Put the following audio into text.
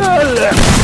Ugh.